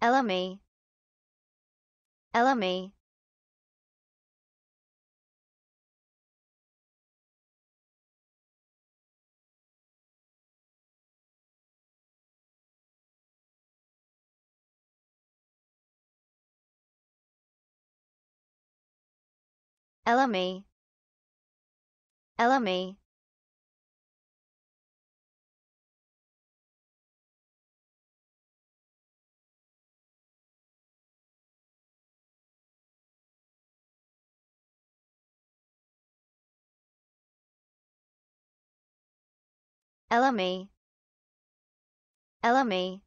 LME LME LME LME LME LME